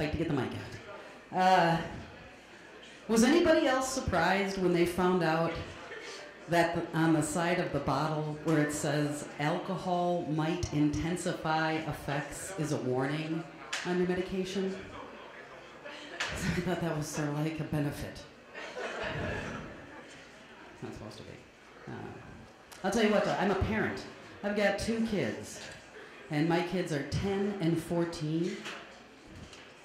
fight to get the mic out. Uh, was anybody else surprised when they found out that on the side of the bottle where it says alcohol might intensify effects is a warning on your medication? I thought that was sort of like a benefit. It's not supposed to be. Uh, I'll tell you what, though, I'm a parent. I've got two kids, and my kids are 10 and 14.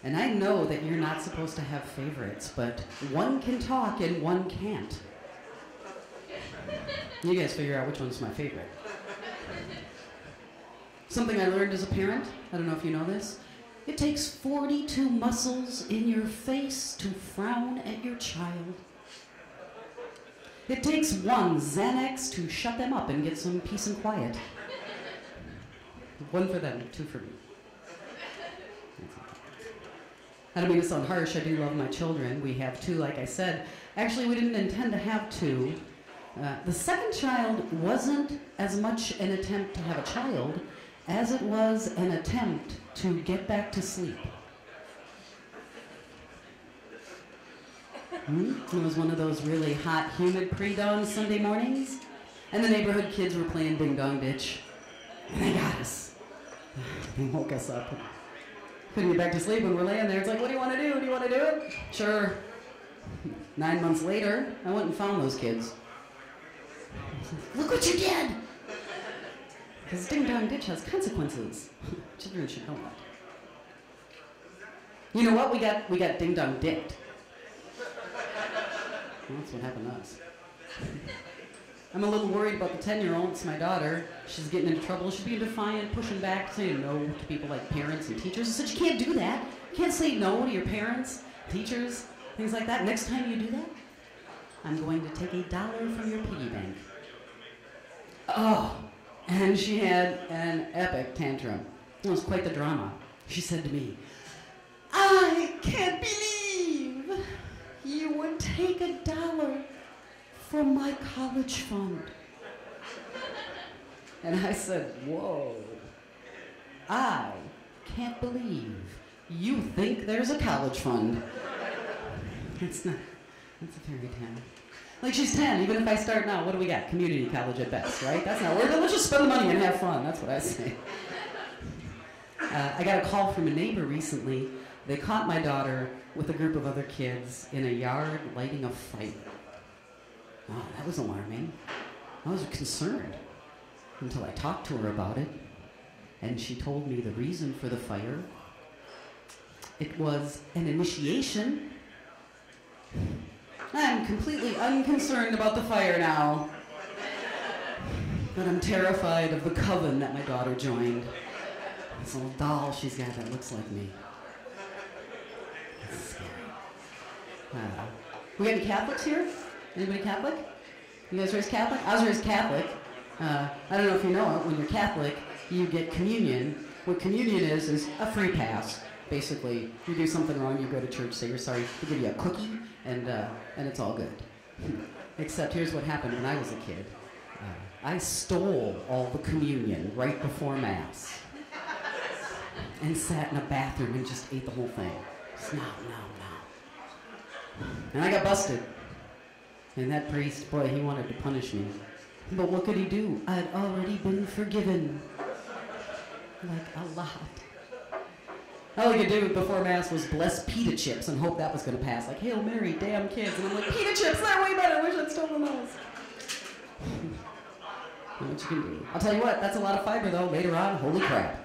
And I know that you're not supposed to have favorites, but one can talk and one can't. You guys figure out which one's my favorite. Something I learned as a parent, I don't know if you know this. It takes 42 muscles in your face to frown at your child. It takes one Xanax to shut them up and get some peace and quiet. One for them, two for me. I don't mean to sound harsh, I do love my children. We have two, like I said. Actually, we didn't intend to have two. Uh, the second child wasn't as much an attempt to have a child as it was an attempt to get back to sleep. Hmm? It was one of those really hot, humid pre-dawn Sunday mornings, and the neighborhood kids were playing ding dong ditch, and they got us. They woke us up. Couldn't get back to sleep when we're laying there. It's like, what do you want to do? Do you want to do it? Sure. Nine months later, I went and found those kids. Look what you did! Because ding dong ditch has consequences. Children should know that. You know what? We got we got ding dong dicked. Well, that's what happened to us. I'm a little worried about the 10 year old. It's my daughter. She's getting into trouble. She's being defiant, pushing back, saying no to people like parents and teachers. I said, You can't do that. You can't say no to your parents, teachers, things like that. Next time you do that, I'm going to take a dollar from your piggy bank. Oh, and she had an epic tantrum. It was quite the drama. She said to me, I can't believe you would take a dollar from my college fund. And I said, Whoa, I can't believe you think there's a college fund. It's not, that's a fairy tale. Like she's 10, even if I start now, what do we got? Community college at best, right? That's not worth it. Let's just spend the money and have fun. That's what I say. Uh, I got a call from a neighbor recently. They caught my daughter with a group of other kids in a yard lighting a fire. Oh, that was alarming. I was concerned until I talked to her about it, and she told me the reason for the fire. It was an initiation. I'm completely unconcerned about the fire now. But I'm terrified of the coven that my daughter joined. This little doll she's got that looks like me. It's scary. Uh, we got any Catholics here? Anybody Catholic? You guys raised Catholic? I was raised Catholic. Uh, I don't know if you know it. When you're Catholic, you get communion. What communion is is a free pass. Basically, you do something wrong, you go to church, say you're sorry. They give you a cookie, and uh, and it's all good. Except here's what happened when I was a kid. Uh, I stole all the communion right before mass, and sat in a bathroom and just ate the whole thing. Just, no, no, no. And I got busted. And that priest, boy, he wanted to punish me. But what could he do? I'd already been forgiven. Like a lot. All he could do before Mass was bless pita chips and hope that was going to pass. Like, Hail Mary, damn kids. And I'm like, pita chips, they're way better. I wish I'd stolen those. what you can do. I'll tell you what, that's a lot of fiber, though. Later on, holy crap.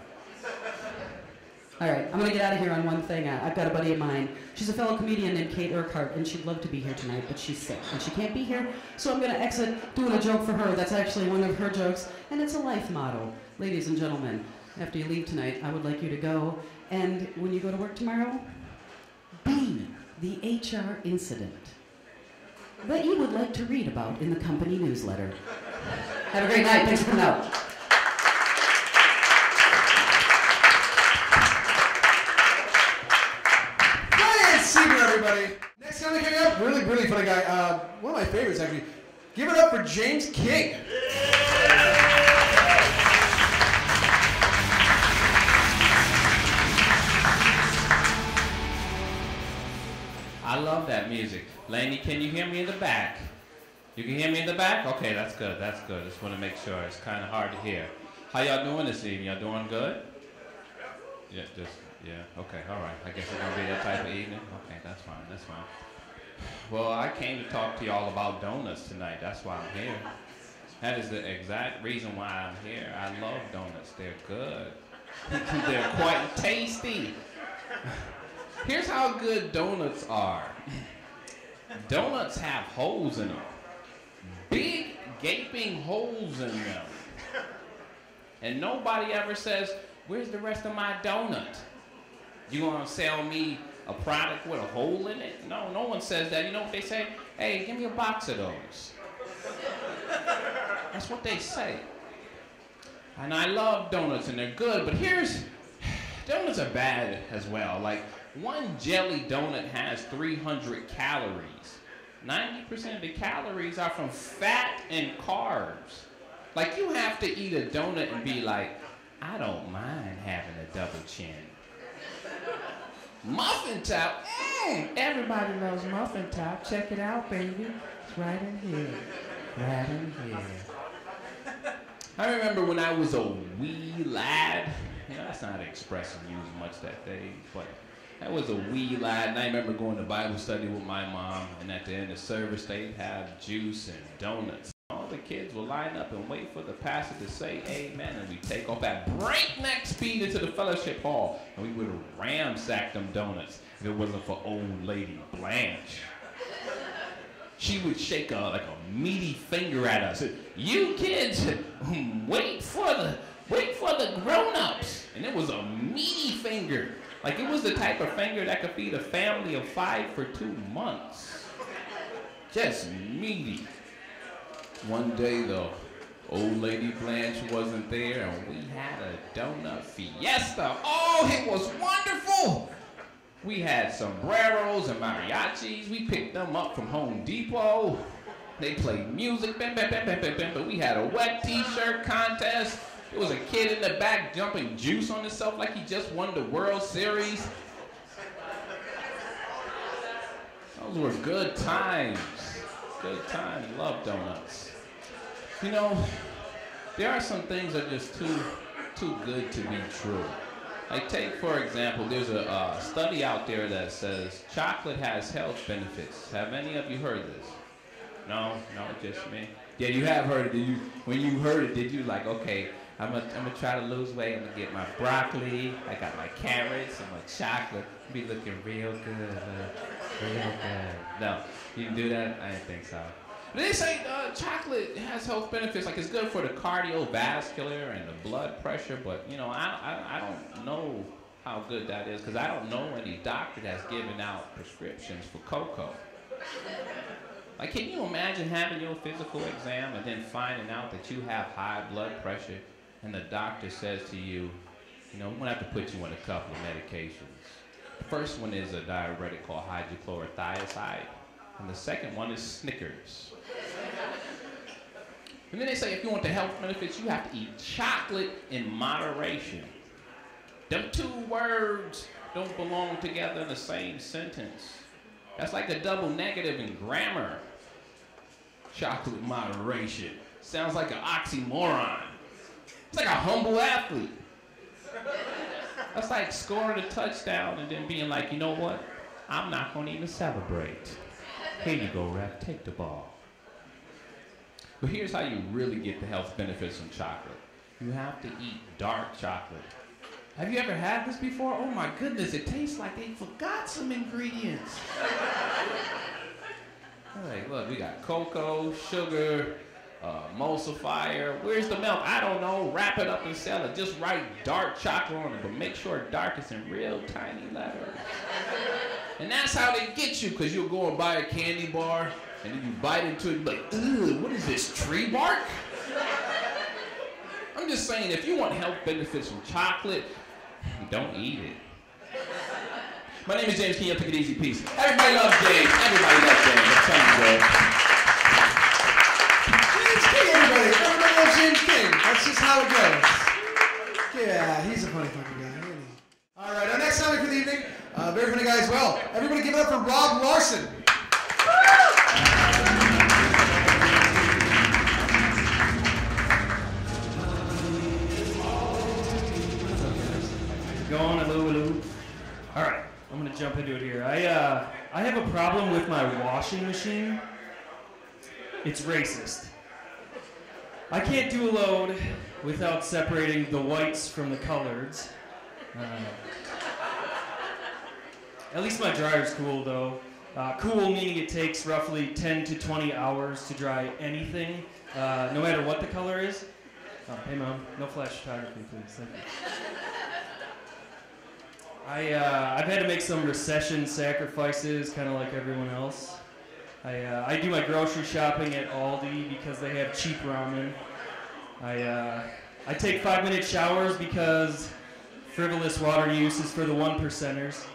All right, I'm to get out of here on one thing. Uh, I've got a buddy of mine. She's a fellow comedian named Kate Urquhart, and she'd love to be here tonight, but she's sick, and she can't be here. So I'm going to exit doing a joke for her. That's actually one of her jokes, and it's a life motto. Ladies and gentlemen, after you leave tonight, I would like you to go, and when you go to work tomorrow, be the HR incident that you would like to read about in the company newsletter. Have a great night. Thanks for coming out. Everybody. Next guy coming up, really, really funny guy. Uh, one of my favorites, actually. Give it up for James King. I love that music. Laney, can you hear me in the back? You can hear me in the back? Okay, that's good. That's good. Just want to make sure. It's kind of hard to hear. How y'all doing this evening? Y'all doing good? Yeah, just yeah. Okay, all right. I guess it's gonna be that type of evening. Okay, that's fine. That's fine. Well, I came to talk to y'all about donuts tonight. That's why I'm here. That is the exact reason why I'm here. I love donuts. They're good. They're quite tasty. Here's how good donuts are. Donuts have holes in them. Big gaping holes in them. And nobody ever says, where's the rest of my donut? You gonna sell me a product with a hole in it? No, no one says that. You know what they say? Hey, give me a box of those. That's what they say. And I love donuts and they're good, but here's donuts are bad as well. Like one jelly donut has 300 calories. 90% of the calories are from fat and carbs. Like you have to eat a donut and be like, I don't mind having a double chin. Muffin top, mm, everybody loves muffin top. Check it out, baby. It's right in here. Right in here. I remember when I was a wee lad. You know, that's not expressing expression used much that day, but I was a wee lad, and I remember going to Bible study with my mom, and at the end of service, they'd have juice and donuts. All the kids would line up and wait for the pastor to say amen, and we'd take off at breakneck speed into the fellowship hall, and we would ransack them donuts if it wasn't for old lady Blanche. She would shake a, like a meaty finger at us. You kids, wait for the wait for the grown-ups. And it was a meaty finger. Like it was the type of finger that could feed a family of five for two months. Just meaty. One day the old lady Blanche wasn't there and we had a donut fiesta. Oh, it was wonderful. We had sombreros and mariachis. We picked them up from Home Depot. They played music, bam, bam, bam, bam, bam, bam. But we had a wet t-shirt contest. There was a kid in the back jumping juice on himself like he just won the World Series. Those were good times. Good times. Love donuts. You know, there are some things that are just too, too good to be true. Like take for example, there's a uh, study out there that says chocolate has health benefits. Have any of you heard this? No, no, just me. Yeah, you have heard it. Did you? When you heard it, did you like? Okay, I'm gonna, I'm gonna try to lose weight. I'm gonna get my broccoli. I got my carrots and my chocolate. Be looking real good, real good. No, you can do that. I didn't think so. They say uh, chocolate has health benefits, like it's good for the cardiovascular and the blood pressure, but you know, I, I, I don't know how good that is because I don't know any doctor that's giving out prescriptions for cocoa. Like, can you imagine having your physical exam and then finding out that you have high blood pressure and the doctor says to you, you know, we're gonna have to put you on a couple of medications. The first one is a diuretic called hydrochlorothiazide, and the second one is Snickers. And then they say if you want the health benefits, you have to eat chocolate in moderation. Them two words don't belong together in the same sentence. That's like a double negative in grammar. Chocolate moderation. Sounds like an oxymoron. It's like a humble athlete. That's like scoring a touchdown and then being like, you know what? I'm not going to even celebrate. Here you go, ref. Take the ball. But here's how you really get the health benefits from chocolate. You have to eat dark chocolate. Have you ever had this before? Oh my goodness, it tastes like they forgot some ingredients. hey, look, we got cocoa, sugar, uh, emulsifier. Where's the milk? I don't know. Wrap it up and sell it. Just write dark chocolate on it, but make sure dark is in real tiny letters. And that's how they get you, because you'll go and buy a candy bar, and then you bite into it, you're like, ugh, what is this, tree bark? I'm just saying, if you want health benefits from chocolate, don't eat it. My name is James King. Take it easy, peace. Everybody loves James. Everybody loves James. I'm telling you, bro. James King, everybody. Everybody loves James King. That's just how it goes. Yeah, he's a funny fucking guy. All right, our next topic for the evening, uh, very funny guy as well. Everybody give it up for Rob Larson. Going hello, hello. All right, I'm gonna jump into it here. I uh, I have a problem with my washing machine. It's racist. I can't do a load without separating the whites from the coloreds. Uh, at least my dryer's cool though. Uh, cool meaning it takes roughly 10 to 20 hours to dry anything, uh, no matter what the color is. Oh, hey mom, no flash photography, please. I, uh, I've had to make some recession sacrifices, kind of like everyone else. I, uh, I do my grocery shopping at Aldi because they have cheap ramen. I, uh, I take five minute showers because frivolous water use is for the one percenters.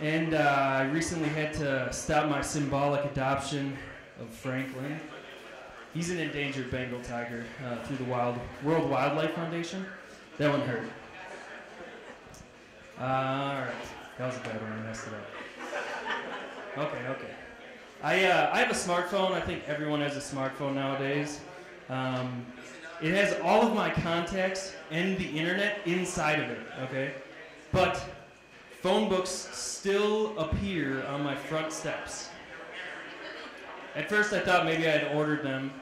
And uh, I recently had to stop my symbolic adoption of Franklin. He's an endangered Bengal tiger uh, through the Wild World Wildlife Foundation. That one hurt. Uh, all right, that was a bad one. I messed it up. Okay, okay. I uh, I have a smartphone. I think everyone has a smartphone nowadays. Um, it has all of my contacts and the internet inside of it. Okay, but phone books still appear on my front steps. At first, I thought maybe I had ordered them,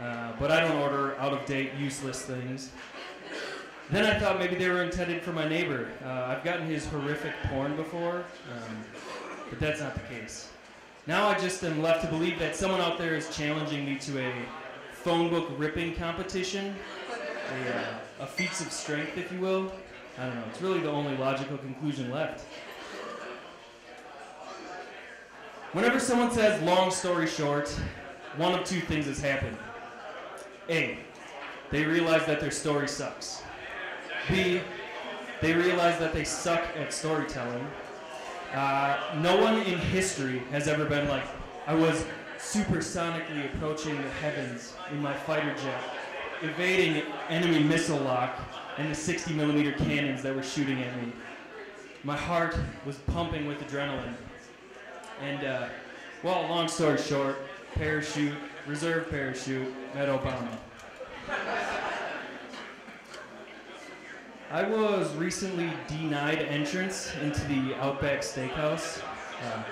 uh, but I don't order out of date, useless things. Then I thought maybe they were intended for my neighbor. Uh, I've gotten his horrific porn before, um, but that's not the case. Now I just am left to believe that someone out there is challenging me to a phone book ripping competition, a, uh, a feats of strength, if you will. I don't know. It's really the only logical conclusion left. Whenever someone says long story short, one of two things has happened. A, they realize that their story sucks. B, they realize that they suck at storytelling. Uh, no one in history has ever been like, I was supersonically approaching the heavens in my fighter jet, evading enemy missile lock and the 60 millimeter cannons that were shooting at me. My heart was pumping with adrenaline. And, uh, well, long story short, parachute, reserve parachute, met Obama. I was recently denied entrance into the Outback Steakhouse. Uh,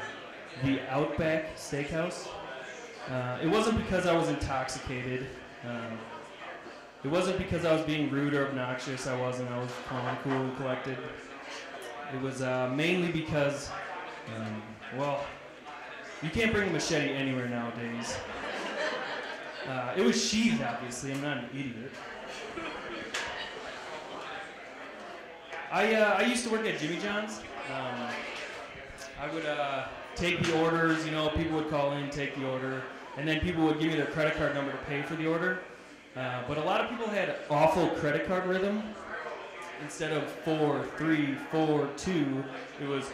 the Outback Steakhouse. Uh, it wasn't because I was intoxicated. Um, it wasn't because I was being rude or obnoxious. I wasn't. I was calm, cool, and collected. It was uh, mainly because, um, well, you can't bring a machete anywhere nowadays. Uh, it was sheathed, obviously. I'm not an idiot. I, uh, I used to work at Jimmy John's. Um, I would uh, take the orders, you know, people would call in, take the order, and then people would give me their credit card number to pay for the order. Uh, but a lot of people had awful credit card rhythm. Instead of 4, 3, 4, 2, it was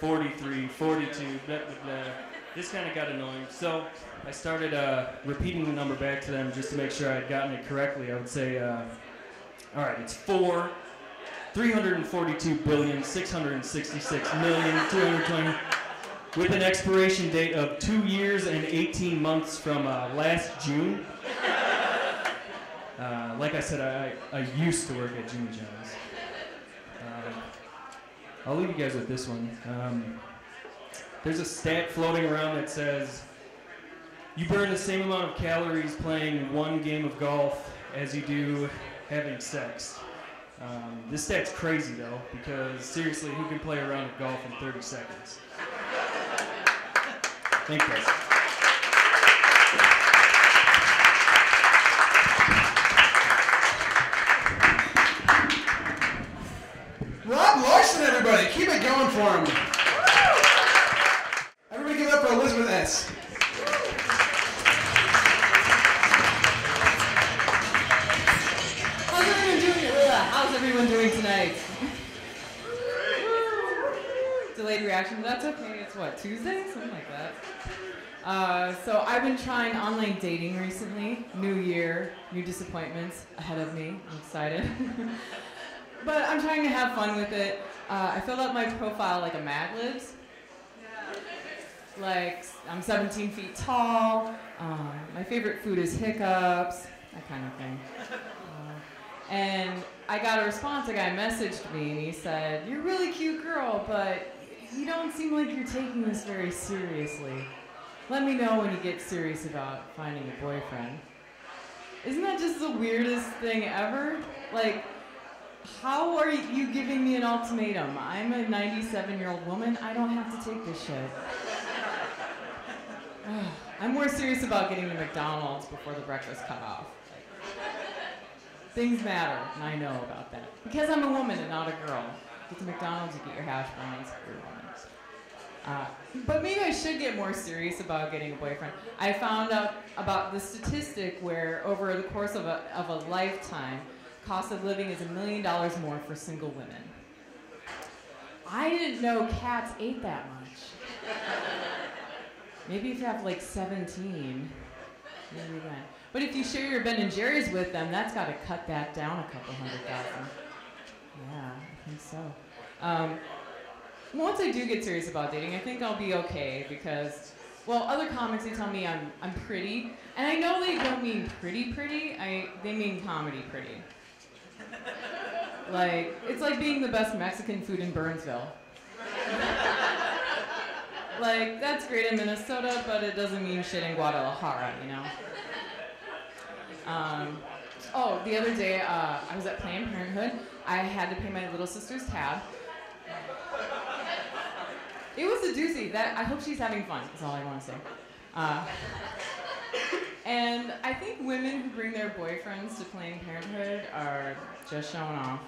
43, 42, blah, blah, blah. This kind of got annoying. So I started uh, repeating the number back to them just to make sure I had gotten it correctly. I would say, uh, all right, it's 4, 342 billion, 666 million, 220, with an expiration date of two years and 18 months from uh, last June. Uh, like I said, I, I used to work at Jimmy John's. Um, I'll leave you guys with this one. Um, there's a stat floating around that says you burn the same amount of calories playing one game of golf as you do having sex. Um, this stat's crazy though, because seriously, who can play a round of golf in 30 seconds? Thank you. Guys. Rob Larson, everybody, keep it going for him. Everybody, give it up for Elizabeth S. Reaction. That's okay. It's what Tuesday, something like that. Uh, so I've been trying online dating recently. New year, new disappointments ahead of me. I'm excited. but I'm trying to have fun with it. Uh, I filled out my profile like a Mad Libs. Like I'm 17 feet tall. Um, my favorite food is hiccups. That kind of thing. And I got a response. A guy messaged me and he said, "You're a really cute girl, but you don't seem like you're taking this very seriously. Let me know when you get serious about finding a boyfriend." Isn't that just the weirdest thing ever? Like, how are you giving me an ultimatum? I'm a 97 year old woman. I don't have to take this shit. I'm more serious about getting to McDonald's before the breakfast cut off. Things matter, and I know about that. Because I'm a woman and not a girl. Get to McDonald's, you get your hash browns. Uh, but maybe I should get more serious about getting a boyfriend. I found out about the statistic where over the course of a, of a lifetime, cost of living is a million dollars more for single women. I didn't know cats ate that much. Maybe if you have like 17, maybe then. But if you share your Ben and Jerry's with them, that's got to cut that down a couple hundred thousand. Yeah, I think so. Um, once I do get serious about dating, I think I'll be okay because, well, other comics they tell me I'm I'm pretty, and I know they don't mean pretty pretty. I they mean comedy pretty. Like it's like being the best Mexican food in Burnsville. like that's great in Minnesota, but it doesn't mean shit in Guadalajara, you know. Um, oh, the other day uh, I was at Planned Parenthood. I had to pay my little sister's tab. It was a doozy. That I hope she's having fun. That's all I want to say. Uh, and I think women who bring their boyfriends to Planned Parenthood are just showing off.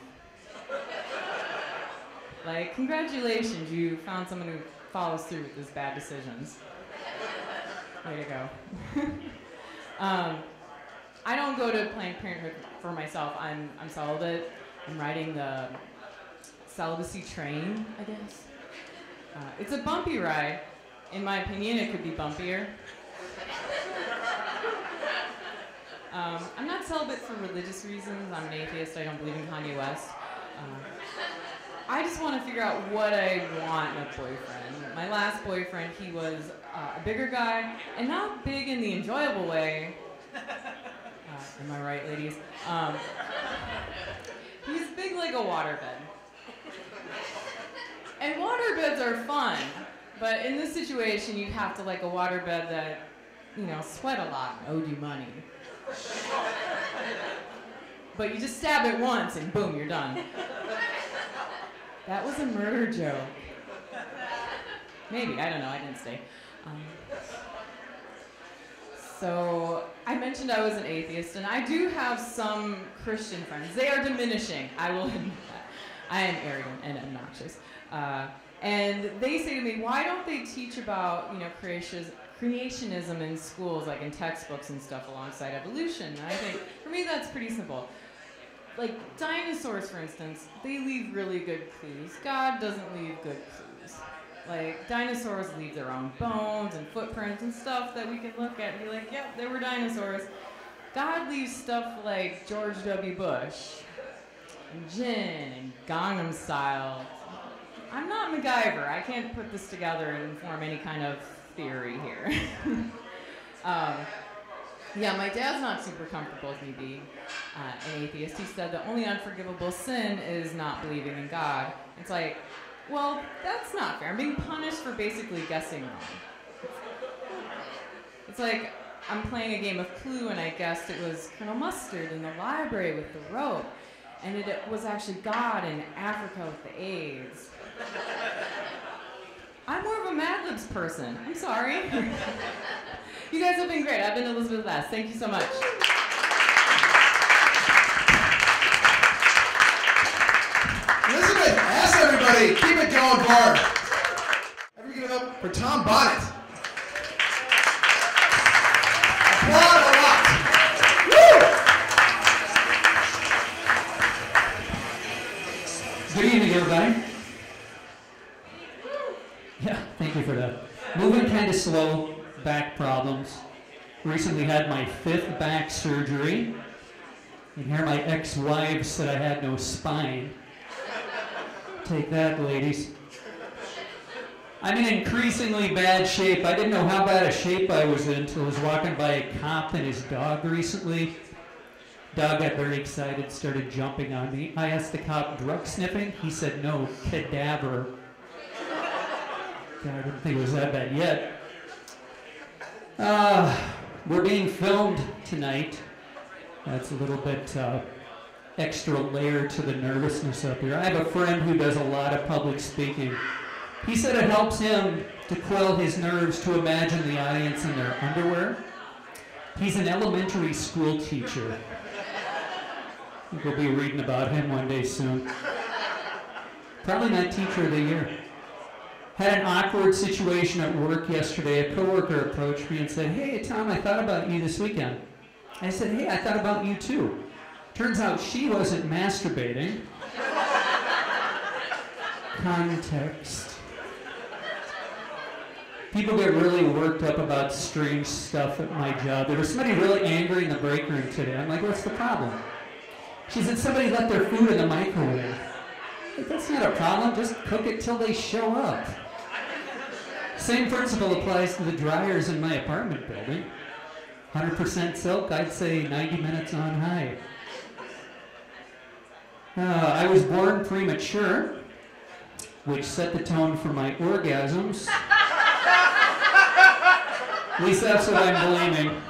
Like, congratulations, you found someone who follows through with his bad decisions. Way to go. um, I don't go to Planned Parenthood for myself. I'm, I'm celibate. I'm riding the celibacy train, I guess. Uh, it's a bumpy ride. In my opinion, it could be bumpier. Um, I'm not celibate for religious reasons. I'm an atheist. I don't believe in Kanye West. Um, I just want to figure out what I want in a boyfriend. My last boyfriend, he was uh, a bigger guy, and not big in the enjoyable way. Uh, am I right, ladies? Um, he's big like a waterbed. And waterbeds are fun, but in this situation, you have to like a waterbed that, you know, sweat a lot and owed you money. But you just stab it once and boom, you're done. That was a murder joke. Maybe, I don't know, I didn't stay. Um, so, I mentioned I was an atheist, and I do have some Christian friends. They are diminishing, I will admit that. I am arrogant and obnoxious. Uh, and they say to me, why don't they teach about, you know, creation, creationism in schools, like in textbooks and stuff, alongside evolution? And I think, for me, that's pretty simple. Like dinosaurs, for instance, they leave really good clues. God doesn't leave good clues. Like dinosaurs leave their own bones and footprints and stuff that we can look at and be like, yep, there were dinosaurs. God leaves stuff like George W. Bush and gin and Gangnam Style. I'm not MacGyver. I can't put this together and form any kind of theory here. um, yeah, my dad's not super comfortable with me being uh, an atheist. He said the only unforgivable sin is not believing in God. It's like, well, that's not fair. I'm being punished for basically guessing wrong. It's like I'm playing a game of Clue and I guessed it was Colonel Mustard in the library with the rope. And it, it was actually God in Africa with the AIDS. I'm more of a Mad Libs person. I'm sorry. you guys have been great. I've been Elizabeth Last. Thank you so much. Elizabeth S, everybody. Keep it going, Barb. Everybody give it up for Tom Bonnet. Good evening, everybody. Yeah, thank you for that. Moving kind of slow, back problems. Recently had my fifth back surgery. And here my ex-wife said I had no spine. Take that, ladies. I'm in increasingly bad shape. I didn't know how bad a shape I was in until I was walking by a cop and his dog recently. Dog got very excited, started jumping on me. I asked the cop, drug sniffing? He said, no, cadaver. God, I didn't think it was that bad yet. Uh, we're being filmed tonight. That's a little bit uh, extra layer to the nervousness up here. I have a friend who does a lot of public speaking. He said it helps him to quell his nerves to imagine the audience in their underwear. He's an elementary school teacher. We'll be reading about him one day soon. Probably not teacher of the year. Had an awkward situation at work yesterday. A coworker approached me and said, Hey, Tom, I thought about you this weekend. I said, Hey, I thought about you too. Turns out she wasn't masturbating. Context. People get really worked up about strange stuff at my job. There was somebody really angry in the break room today. I'm like, what's the problem? She said somebody left their food in the microwave. Like, that's not a problem. Just cook it till they show up. Same principle applies to the dryers in my apartment building. 100% silk, I'd say 90 minutes on high. Uh, I was born premature, which set the tone for my orgasms. At least that's what I'm blaming.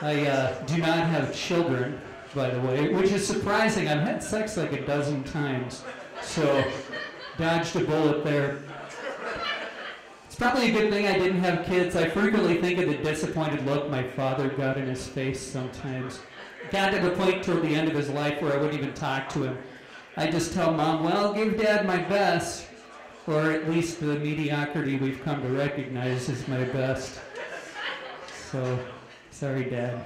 I uh, do not have children, by the way, which is surprising. I've had sex like a dozen times, so dodged a bullet there. It's probably a good thing I didn't have kids. I frequently think of the disappointed look my father got in his face sometimes. Got to the point toward the end of his life where I wouldn't even talk to him. I just tell mom, well, give dad my best, or at least the mediocrity we've come to recognize as my best. So, sorry, dad.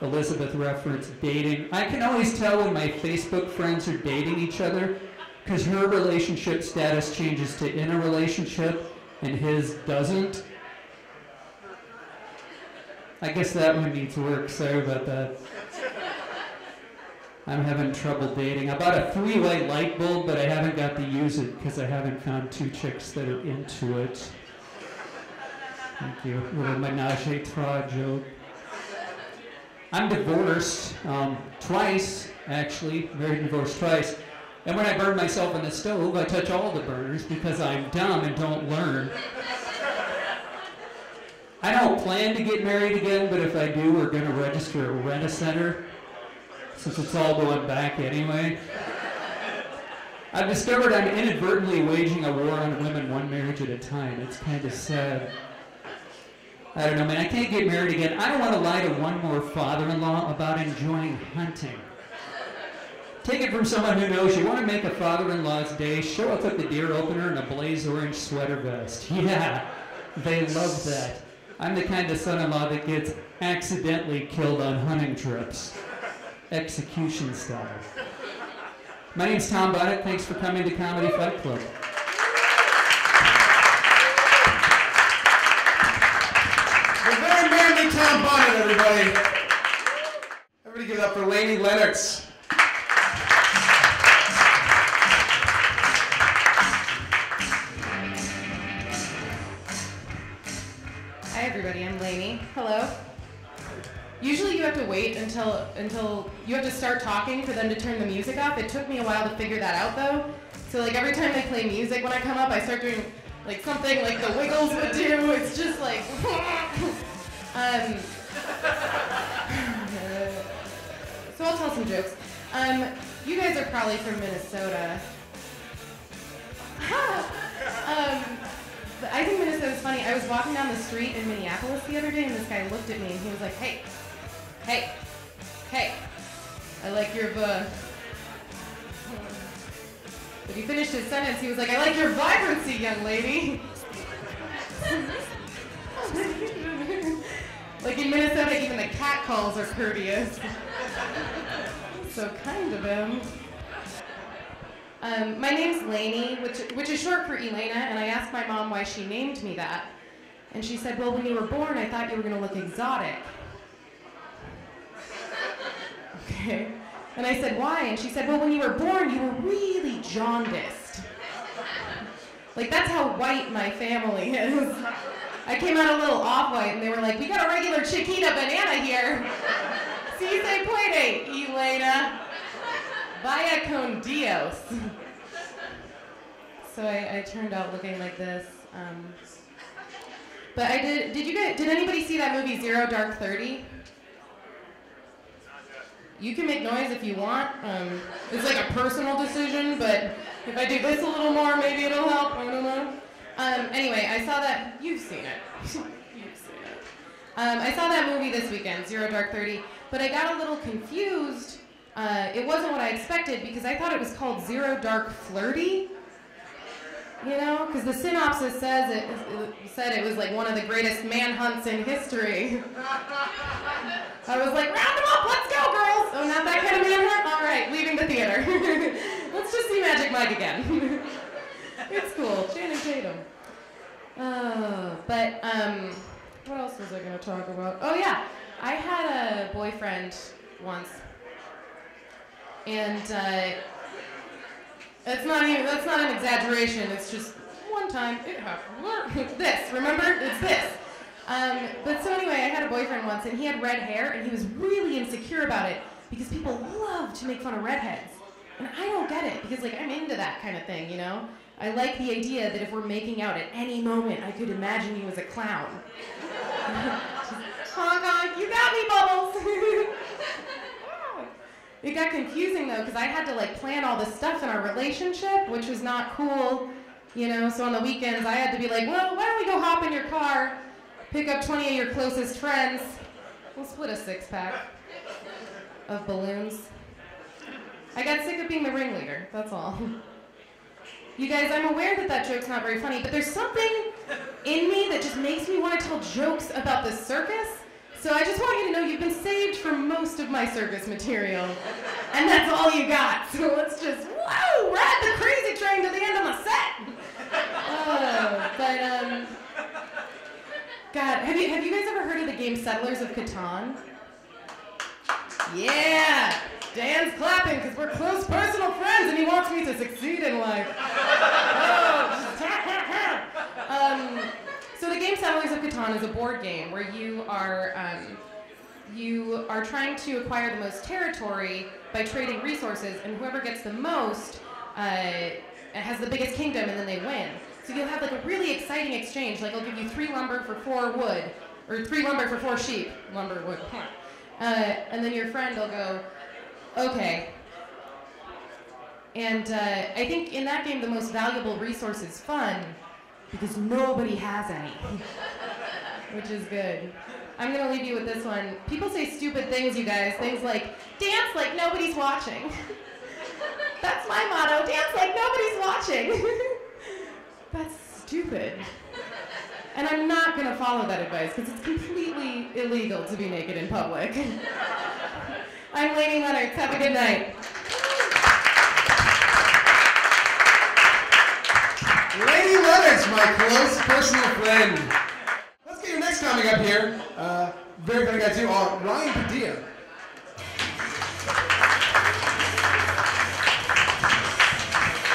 Elizabeth reference dating. I can always tell when my Facebook friends are dating each other because her relationship status changes to in a relationship and his doesn't. I guess that one needs work. Sorry about that. I'm having trouble dating. I bought a three-way light bulb, but I haven't got to use it because I haven't found two chicks that are into it. Thank you. Little menage a trois joke. I'm divorced um, twice, actually. Married and divorced twice. And when I burn myself in the stove, I touch all the burners because I'm dumb and don't learn. I don't plan to get married again, but if I do, we're going to register a rent-a-center since it's all going back anyway. I've discovered I'm inadvertently waging a war on women one marriage at a time. It's kind of sad. I don't know, man. I can't get married again. I don't want to lie to one more father-in-law about enjoying hunting. Take it from someone who knows you want to make a father-in-law's day, show up at the deer opener in a blaze orange sweater vest. Yeah, they love that. I'm the kind of son-in-law that gets accidentally killed on hunting trips. Execution style. My name's Tom Bonnet. Thanks for coming to Comedy Fight Club. The very manly Tom Bonnet, everybody. Everybody give it up for Laney Lennox. Hi everybody, I'm Lainey. Hello. Usually you have to wait until until you have to start talking for them to turn the music off. It took me a while to figure that out though. So like every time they play music when I come up, I start doing like something like the Wiggles would do. It's just like um So I'll tell some jokes. Um you guys are probably from Minnesota. um I think Minnesota's funny. I was walking down the street in Minneapolis the other day, and this guy looked at me and he was like, "Hey, hey, hey, I like your uh." But he finished his sentence. He was like, "I like your vibrancy, young lady." like in Minnesota, even the cat calls are courteous. so kind of him. Um, my name's Lainey, which, which is short for Elena, and I asked my mom why she named me that. And she said, Well, when you were born, I thought you were going to look exotic. Okay. And I said, Why? And she said, Well, when you were born, you were really jaundiced. Like, that's how white my family is. I came out a little off white, and they were like, We got a regular Chiquita banana here. Si se puede, Elena. Vaya con Dios. so I, I turned out looking like this. Um, but I did. Did you get? Did anybody see that movie Zero Dark Thirty? You can make noise if you want. Um, it's like a personal decision, but if I do this a little more, maybe it'll help. I don't know. Um, anyway, I saw that. You've seen it. you've seen it. Um, I saw that movie this weekend, Zero Dark Thirty, but I got a little confused. Uh, it wasn't what I expected because I thought it was called Zero Dark Flirty. You know, because the synopsis says it, it said it was like one of the greatest manhunts in history. I was like, round them up, let's go, girls. Oh, not that kind of manhunt. All right, leaving the theater. let's just see Magic Mike again. it's cool, Channing Tatum. Oh, but um, what else was I gonna talk about? Oh yeah, I had a boyfriend once, and. Uh, that's not even, that's not an exaggeration. It's just one time it happened. this, remember? It's this. Um, but so anyway, I had a boyfriend once, and he had red hair, and he was really insecure about it because people love to make fun of redheads, and I don't get it because like I'm into that kind of thing, you know. I like the idea that if we're making out at any moment, I could imagine you as a clown. honk honk, you got me, Bubbles. It got confusing though because I had to like plan all this stuff in our relationship, which was not cool, you know. So on the weekends, I had to be like, well, why don't we go hop in your car, pick up 20 of your closest friends, we'll split a six pack of balloons. I got sick of being the ringleader. That's all. You guys, I'm aware that that joke's not very funny, but there's something in me that just makes me want to tell jokes about the circus so I just want you to know you've been saved from most of my circus material. And that's all you got. So let's just, whoa, ride the crazy train to the end of my set. Oh, but, um, God, have you, have you guys ever heard of the game Settlers of Catan? Yeah! Dan's clapping because we're close personal friends and he wants me to succeed in life. Oh, um, so the game Settlers of Catan is a board game where you are um, you are trying to acquire the most territory by trading resources, and whoever gets the most uh, has the biggest kingdom, and then they win. So you'll have like a really exciting exchange. Like I'll give you three lumber for four wood, or three lumber for four sheep. Lumber, wood. Uh, and then your friend will go, okay. And uh, I think in that game the most valuable resource is fun because nobody has any, which is good. I'm gonna leave you with this one. People say stupid things, you guys. Things like, dance like nobody's watching. That's my motto, dance like nobody's watching. That's stupid. And I'm not gonna follow that advice because it's completely illegal to be naked in public. I'm Lainey Leonard. Have a good night. Lady Leonard's my close personal friend. Let's get your next comic up here. Uh, very funny guy too. Uh, Ryan Padilla.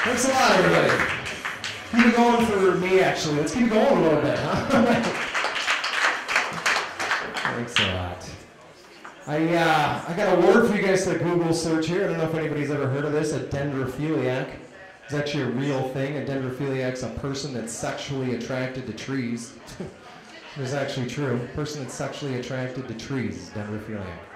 Thanks a lot, everybody. Keep it going for me, actually. Let's keep it going a little bit, huh? Thanks a lot. I, uh, I got a word for you guys to Google search here. I don't know if anybody's ever heard of this, a dendrophiliac. It's actually a real thing. A dendrophiliac's a person that's sexually attracted to trees. it's actually true. A person that's sexually attracted to trees, is dendrophiliac.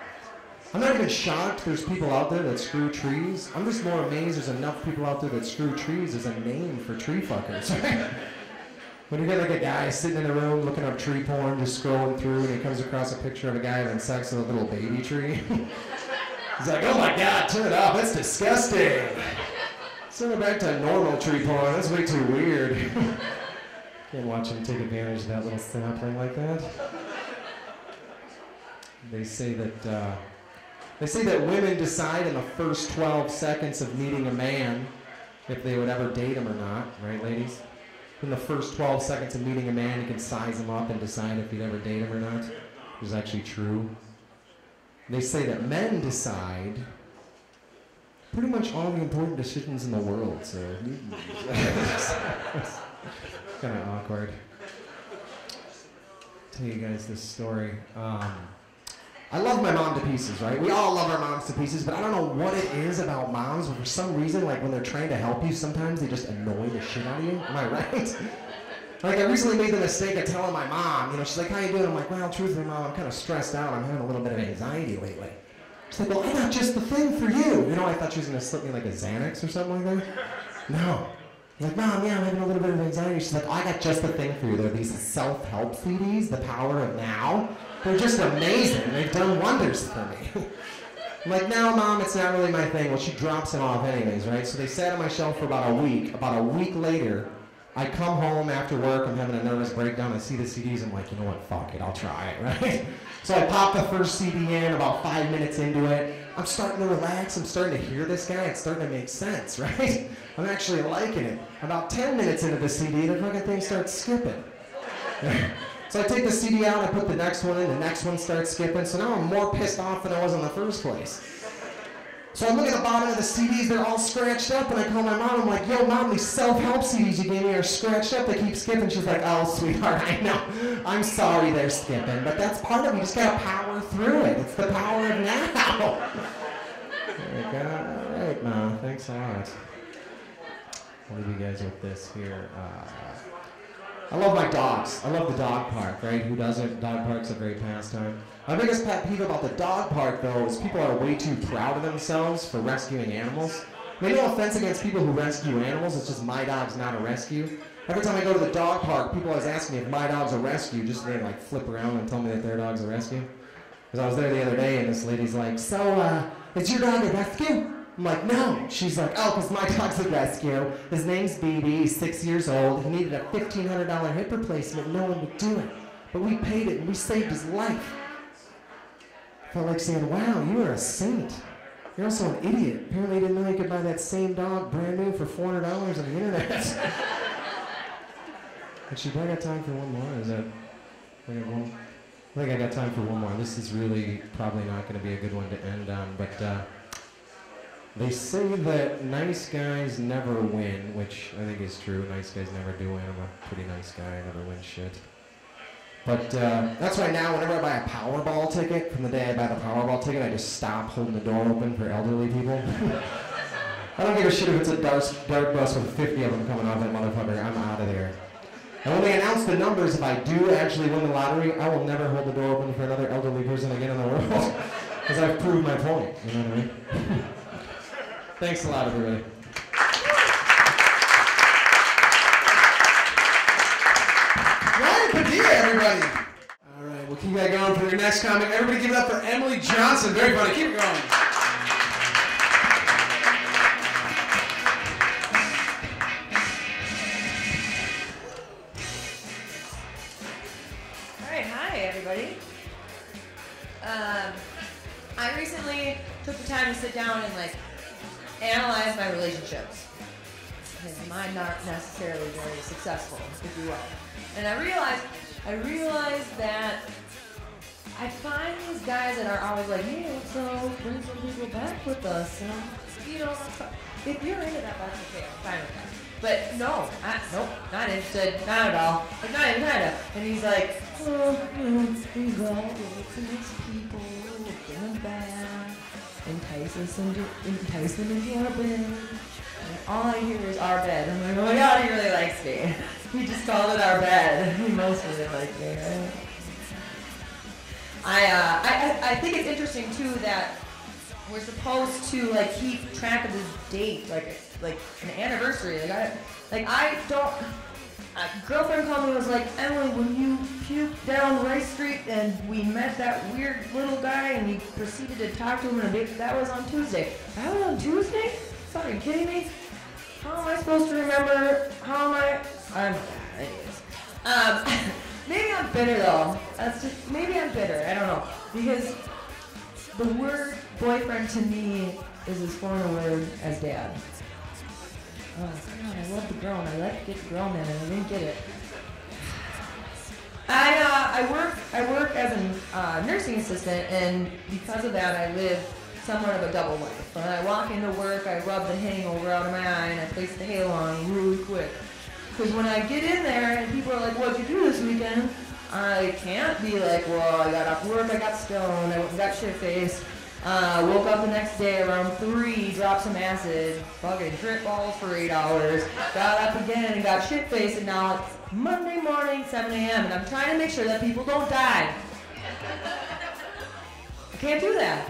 I'm not even shocked there's people out there that screw trees. I'm just more amazed there's enough people out there that screw trees as a name for tree fuckers. when you get like a guy sitting in a room looking up tree porn, just scrolling through, and he comes across a picture of a guy having sex with a little baby tree. He's like, oh my god, turn it off, that's disgusting. Send it back to normal tree porn, that's way too weird. Can't watch him take advantage of that little sapling like that. They say that uh, they say that women decide in the first 12 seconds of meeting a man if they would ever date him or not, right, ladies? In the first 12 seconds of meeting a man, you can size him up and decide if you'd ever date him or not, which is actually true. They say that men decide pretty much all the important decisions in the world, so kind of awkward. Tell you guys this story. Um, I love my mom to pieces, right? We all love our moms to pieces, but I don't know what it is about moms, for some reason, like when they're trying to help you, sometimes they just annoy the shit out of you. Am I right? like I recently made the mistake of telling my mom, you know, she's like, "How you doing?" I'm like, "Well, truthfully, mom, I'm kind of stressed out. I'm having a little bit of anxiety lately." She's like, "Well, I got just the thing for you." You know, I thought she was gonna slip me like a Xanax or something like that. No. I'm like, Mom, yeah, I'm having a little bit of anxiety. She's like, oh, I got just the thing for you. There are these self-help CDs, The Power of Now. They're just amazing. They've done wonders for me. Like, no, Mom, it's not really my thing. Well, she drops them off anyways, right? So they sat on my shelf for about a week. About a week later, I come home after work. I'm having a nervous breakdown. I see the CDs. I'm like, you know what? Fuck it. I'll try it, right? So I pop the first CD in. About five minutes into it, I'm starting to relax. I'm starting to hear this guy. It's starting to make sense, right? I'm actually liking it. About 10 minutes into the CD, the fucking thing starts skipping. So I take the CD out, I put the next one in, the next one starts skipping. So now I'm more pissed off than I was in the first place. So I look at the bottom of the CDs, they're all scratched up, and I call my mom, I'm like, yo, mom, these self-help CDs you gave me are scratched up, they keep skipping. She's like, oh, sweetheart, I know. I'm sorry they're skipping, but that's part of it. You just gotta power through it. It's the power of now. like, all right, mom, thanks a lot. I'll leave you guys with this here. Uh, I love my dogs. I love the dog park, right? Who doesn't? Dog park's a great pastime. My biggest pet peeve about the dog park, though, is people are way too proud of themselves for rescuing animals. Mean, no offense against people who rescue animals, it's just my dog's not a rescue. Every time I go to the dog park, people always ask me if my dog's a rescue, just they like flip around and tell me that their dog's a rescue. Because I was there the other day and this lady's like, so, uh, is your dog a rescue? I'm like, no. She's like, oh, because my dog's a rescue. His name's BB. He's six years old. He needed a $1,500 hip replacement. No one would do it. But we paid it and we saved his life. I felt like saying, wow, you are a saint. You're also an idiot. Apparently, didn't know you could buy that same dog brand new for $400 on the internet. Actually, do I got time for one more? Is that. I got one? I think I got time for one more. This is really probably not going to be a good one to end on, but. Uh, they say that nice guys never win, which I think is true. Nice guys never do win. I'm a pretty nice guy. I never win shit. But uh, that's why now, whenever I buy a Powerball ticket, from the day I buy the Powerball ticket, I just stop holding the door open for elderly people. I don't give a shit if it's a dark, dark bus with 50 of them coming off that motherfucker. I'm out of there. And when they announce the numbers, if I do actually win the lottery, I will never hold the door open for another elderly person again in the world. Because I've proved my point. You know what I mean? Thanks a lot, everybody. Ryan Padilla, everybody. All right, we'll keep that going for your next comic. Everybody give it up for Emily Johnson. Very funny. Keep it going. All right, hi everybody. Um, I recently took the time to sit down and like analyze my relationships. And mine not necessarily very successful, if you will. And I realized, I realized that I find these guys that are always like, hey, uh, bring some people back with us. And I'm, you know, if you're into that, that's okay. I'm fine with that. But no, I, nope, not interested, not at all. Like, not even kind of. And he's like, oh, you know, these all entice us into, entice them bed. And all I hear is our bed. I'm like, oh my god, he really likes me. He just called it our bed. He must really like me, right? I, uh, I, I I think it's interesting too that we're supposed to like keep track of this date, like like an anniversary. Like I, like I don't. A girlfriend called me and was like, Emily, when you puked down Rice Street and we met that weird little guy and we proceeded to talk to him and that was on Tuesday. That was on Tuesday? Fucking kidding me? How am I supposed to remember? How am I? I'm. Anyways. Um, maybe I'm bitter though. That's just maybe I'm bitter. I don't know because the word boyfriend to me is as foreign a word as dad. Oh, God, I love the girl and I like to get the grown man, and I didn't get it. I uh, I work I work as a uh, nursing assistant, and because of that, I live somewhat of a double life. When I walk into work, I rub the hangover out of my eye, and I place the halo on really quick. Because when I get in there and people are like, "What'd you do this weekend?" I can't be like, "Well, I got off work, I got stoned, I and got shit faced." Uh, woke up the next day around 3, dropped some acid, fucking drip balls for 8 hours, got up again and got shit faced, and now it's Monday morning, 7 a.m., and I'm trying to make sure that people don't die. I can't do that.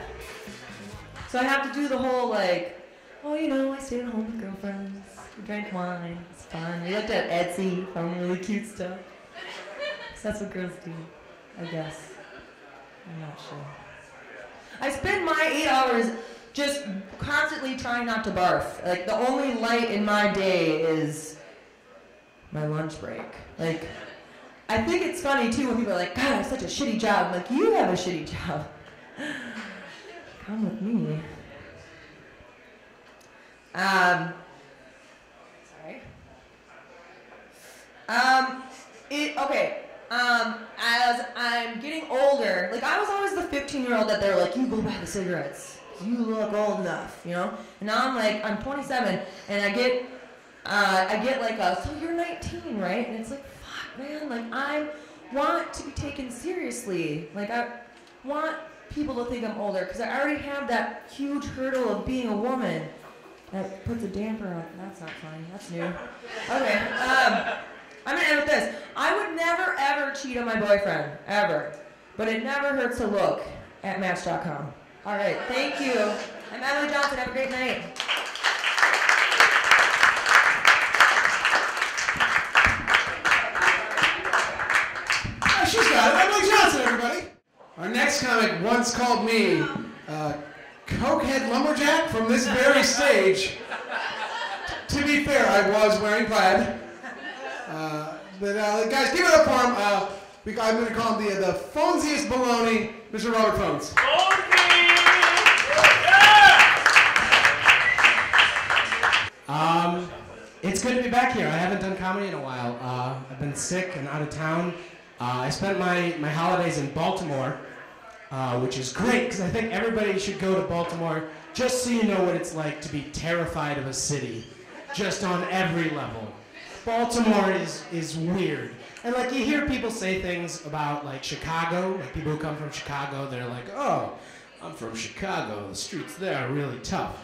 So I have to do the whole, like, oh, you know, I stayed at home with girlfriends, we drank wine, it's fun. We looked at Etsy, found really cute stuff. 'Cause that's what girls do, I guess. I'm not sure. I spend my eight hours just constantly trying not to barf. Like the only light in my day is my lunch break. Like I think it's funny too when people are like, God, I have such a shitty job. I'm like, you have a shitty job. Come with me. Um sorry. Um it okay. Um, as I'm getting older, like I was always the 15 year old that they're like, you go buy the cigarettes. You look old enough, you know? And now I'm like, I'm 27 and I get, uh, I get like a, so you're 19, right? And it's like, fuck, man, like I want to be taken seriously. Like I want people to think I'm older because I already have that huge hurdle of being a woman. That puts a damper on. That's not funny. That's new. Okay. Um, I'm gonna end with this. I would never ever cheat on my boyfriend, ever. But it never hurts to look at Match.com. All right, thank you. I'm Emily Johnson. Have a great night. Oh, she's got it. Emily Johnson, everybody. Our next comic once called me uh, Cokehead Lumberjack from this very stage. to be fair, I was wearing plaid. But uh, guys, give it up for him. Uh, we- I'm going to call him the, the phonesiest baloney, Mr. Robert Phones. Um, it's good to be back here. I haven't done comedy in a while. Uh, I've been sick and out of town. Uh, I spent my, my holidays in Baltimore, uh, which is great because I think everybody should go to Baltimore just so you know what it's like to be terrified of a city, just on every level. Baltimore is, is weird. And like you hear people say things about like Chicago, like people who come from Chicago, they're like, oh, I'm from Chicago. The streets there are really tough.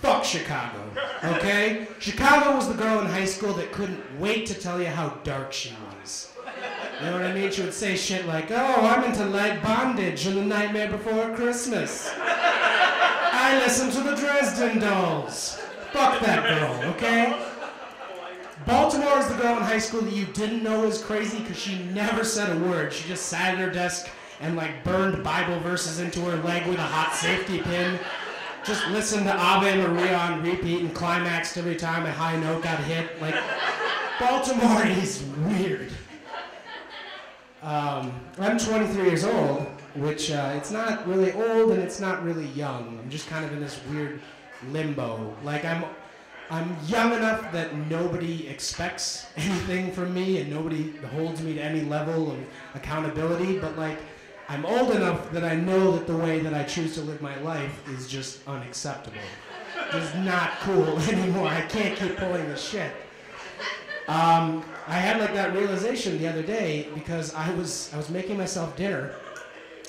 Fuck Chicago, okay? Chicago was the girl in high school that couldn't wait to tell you how dark she was. You know what I mean? She would say shit like, oh, I'm into light bondage and the nightmare before Christmas. I listen to the Dresden Dolls. Fuck that girl, okay? Baltimore is the girl in high school that you didn't know was crazy because she never said a word. She just sat at her desk and like burned Bible verses into her leg with a hot safety pin. Just listened to Ave Maria on repeat and climaxed every time a high note got hit. Like, Baltimore is weird. Um, I'm 23 years old, which uh, it's not really old and it's not really young. I'm just kind of in this weird limbo. Like I'm, I'm young enough that nobody expects anything from me and nobody holds me to any level of accountability. But like, I'm old enough that I know that the way that I choose to live my life is just unacceptable. It's not cool anymore. I can't keep pulling this shit. Um, I had like that realization the other day because I was I was making myself dinner,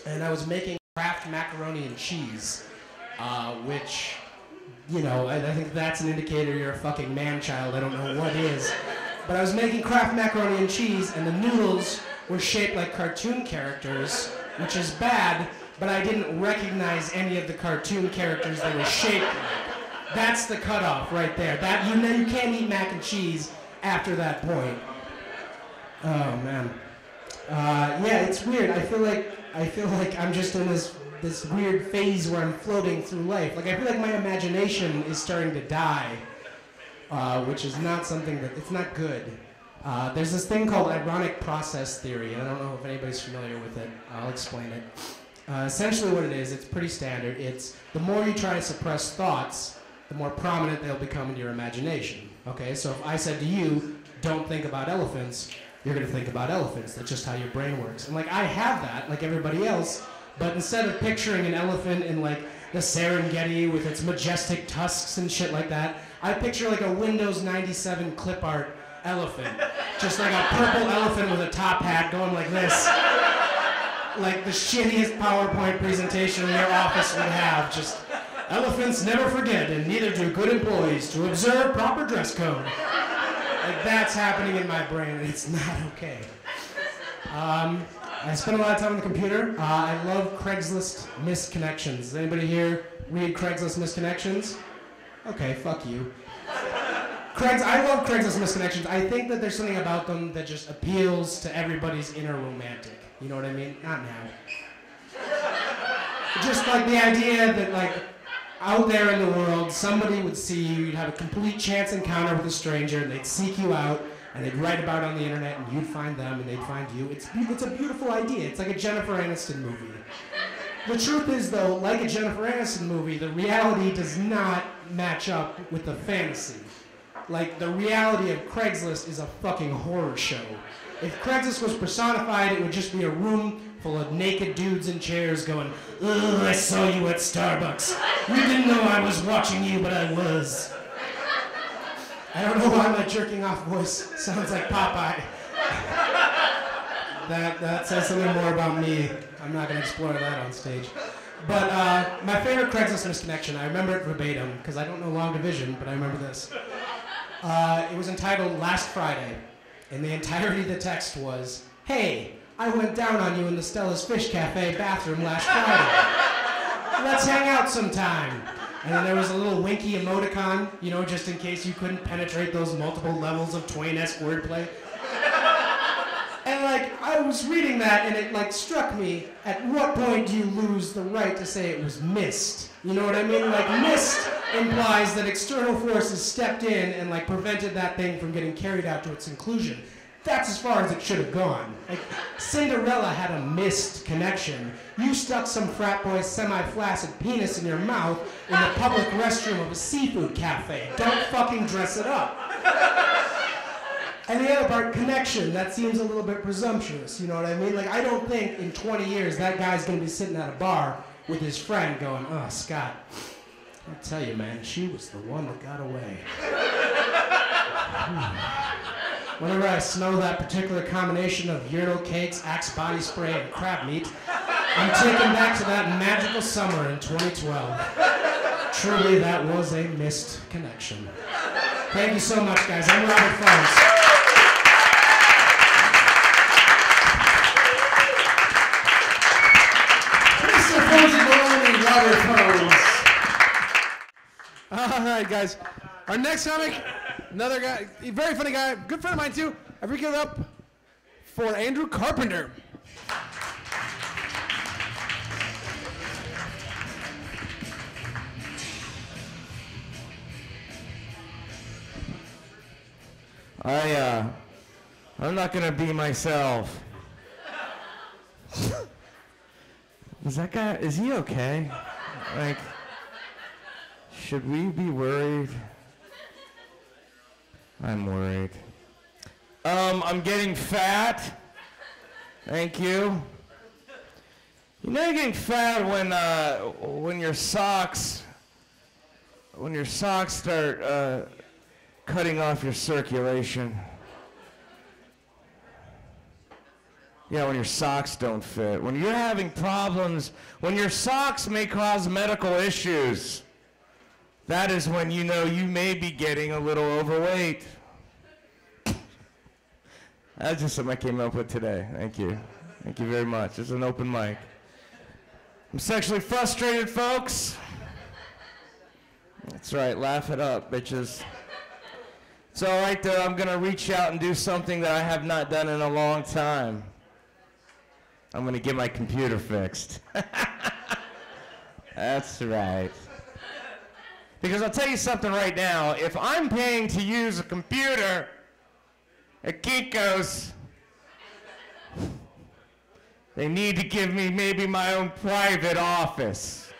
and I was making Kraft macaroni and cheese, uh, which, you know, I, I think that's an indicator you're a fucking man child. I don't know what is, but I was making Kraft macaroni and cheese, and the noodles were shaped like cartoon characters, which is bad. But I didn't recognize any of the cartoon characters they were shaped like. That's the cutoff right there. That you know you can't eat mac and cheese after that point. Oh man. Uh, yeah, it's weird. I feel like I feel like I'm just in this this weird phase where I'm floating through life. Like I feel like my imagination is starting to die, uh, which is not something that it's not good. Uh, there's this thing called ironic process theory, and I don't know if anybody's familiar with it. I'll explain it. Uh, essentially, what it is, it's pretty standard. It's the more you try to suppress thoughts, the more prominent they'll become in your imagination. Okay, so if I said to you, don't think about elephants, you're gonna think about elephants. That's just how your brain works. And like I have that, like everybody else, but instead of picturing an elephant in like the Serengeti with its majestic tusks and shit like that, I picture like a Windows 97 clip art elephant. Just like a purple elephant with a top hat going like this. Like the shittiest PowerPoint presentation your office would have. Just elephants never forget, and neither do good employees to observe proper dress code. Like that's happening in my brain, and it's not okay. Um, I spend a lot of time on the computer. Uh, I love Craigslist missed connections. Does anybody here read Craigslist missed connections? Okay, fuck you. Craigs, I love Craigslist missed connections. I think that there's something about them that just appeals to everybody's inner romantic. You know what I mean? Not now. Just like the idea that like out there in the world, somebody would see you, you'd have a complete chance encounter with a stranger, and they'd seek you out, and they'd write about on the internet, and you'd find them, and they'd find you. It's, it's a beautiful idea. It's like a Jennifer Aniston movie. The truth is, though, like a Jennifer Aniston movie, the reality does not match up with the fantasy. Like, the reality of Craigslist is a fucking horror show. If Craigslist was personified, it would just be a room full of naked dudes in chairs going, Ugh, I saw you at Starbucks. You didn't know I was watching you, but I was. I don't know why my jerking off voice sounds like Popeye. That, that says something more about me. I'm not going to explore that on stage. But uh, my favorite Craigslist misconnection, I remember it verbatim because I don't know long division, but I remember this. Uh, it was entitled Last Friday, and the entirety of the text was, Hey, I went down on you in the Stella's Fish Cafe bathroom last Friday. Let's hang out sometime. And then there was a little winky emoticon, you know, just in case you couldn't penetrate those multiple levels of Twain-esque wordplay. And like, I was reading that and it like struck me, at what point do you lose the right to say it was missed? You know what I mean? Like, missed implies that external forces stepped in and like prevented that thing from getting carried out to its conclusion. That's as far as it should have gone. Like, Cinderella had a missed connection. You stuck some frat boy's semi-flaccid penis in your mouth in the public restroom of a seafood cafe. Don't fucking dress it up. And the other part, connection, that seems a little bit presumptuous, you know what I mean? Like, I don't think in 20 years that guy's gonna be sitting at a bar with his friend going, oh, Scott, I'll tell you, man, she was the one that got away. Hmm. Whenever I smell that particular combination of urinal cakes, Axe body spray, and crab meat, I'm taken back to that magical summer in 2012. Truly, that was a missed connection. Thank you so much, guys. I'm Robert Phones. All right, guys. Our next comic, another guy, very funny guy, good friend of mine too. Everybody give it up for Andrew Carpenter. I, uh, I'm not gonna be myself. is that guy, is he okay? Like, should we be worried? I'm worried. Um, I'm getting fat. Thank you. You know you're getting fat when, uh, when your socks, when your socks start, uh, cutting off your circulation. Yeah, when your socks don't fit. When you're having problems, when your socks may cause medical issues, that is when you know you may be getting a little overweight. That's just something I came up with today. Thank you. Thank you very much. It's an open mic. I'm sexually frustrated, folks. That's right. Laugh it up, bitches. It's all right, though. I'm going to reach out and do something that I have not done in a long time. I'm going to get my computer fixed. That's right. Because I'll tell you something right now. If I'm paying to use a computer at Kinko's, they need to give me maybe my own private office.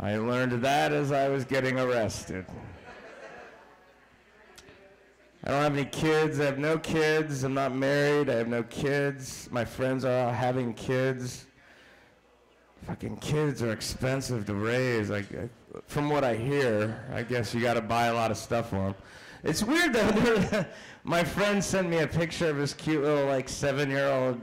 I learned that as I was getting arrested. I don't have any kids. I have no kids. I'm not married. I have no kids. My friends are all having kids. Fucking kids are expensive to raise. Like, from what I hear, I guess you got to buy a lot of stuff for them. It's weird though. My friend sent me a picture of his cute little like seven-year-old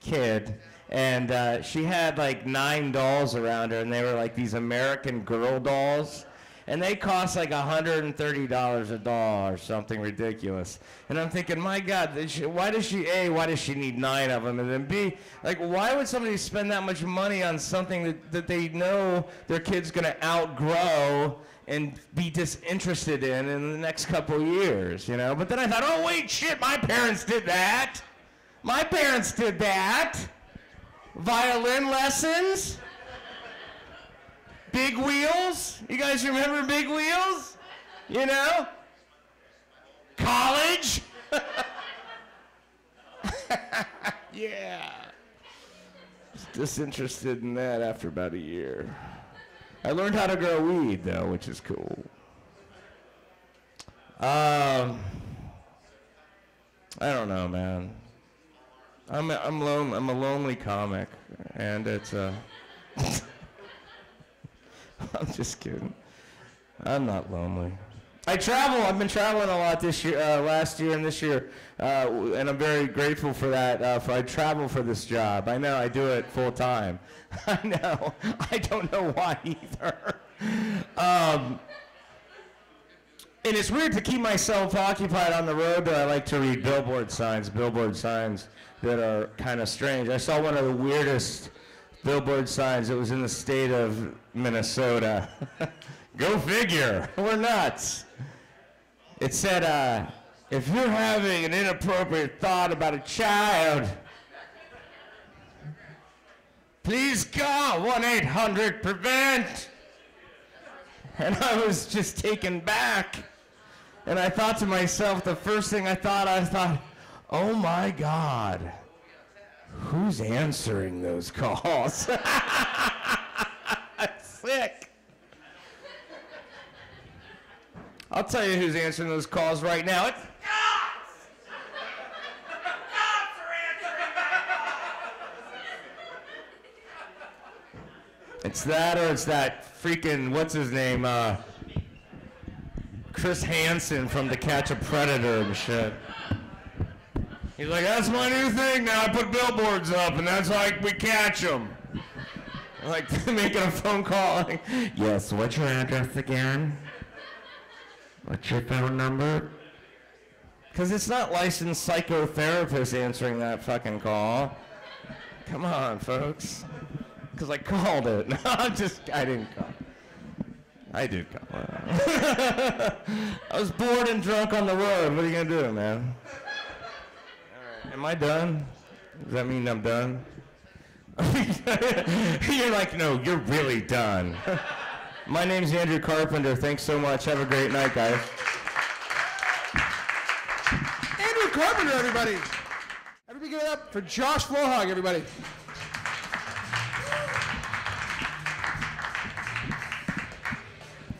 kid, and uh, she had like nine dolls around her, and they were like these American Girl dolls, and they cost like $130 a doll or something ridiculous. And I'm thinking, my God, she- why does she a? Why does she need nine of them? And then b, like, why would somebody spend that much money on something that, that they know their kid's gonna outgrow? and be disinterested in in the next couple years, you know. But then I thought, oh wait, shit, my parents did that. My parents did that. Violin lessons. Big wheels. You guys remember big wheels? You know? College. yeah. Disinterested in that after about a year. I learned how to grow weed though, which is cool. Um, I don't know, man. I'm a, I'm lone. I'm a lonely comic, and it's uh. I'm just kidding. I'm not lonely. I travel. I've been traveling a lot this year, uh, last year and this year, uh, and I'm very grateful for that. Uh, for I travel for this job. I know I do it full time. I know. I don't know why either. Um, and it's weird to keep myself occupied on the road, but I like to read billboard signs, billboard signs that are kind of strange. I saw one of the weirdest billboard signs. It was in the state of Minnesota. Go figure. We're nuts. It said, uh, if you're having an inappropriate thought about a child, please call 1 800 PREVENT. And I was just taken back. And I thought to myself, the first thing I thought, I thought, oh my God, who's answering those calls? Sick. I'll tell you who's answering those calls right now. It's It's that or it's that freaking what's his name? Uh, Chris Hansen from To Catch a Predator and shit. He's like, that's my new thing now. I put billboards up, and that's like we catch them. Like making a phone call. Like, yes, what's your address again? What's your phone number? Because it's not licensed psychotherapists answering that fucking call. Come on, folks. Because I called it. No, I'm just, I didn't call. I did call. I was bored and drunk on the road. What are you going to do, man? Am I done? Does that mean I'm done? you're like, no, you're really done. My name's Andrew Carpenter. Thanks so much. Have a great night, guys. Andrew Carpenter, everybody. Everybody give it up for Josh Flohog, everybody.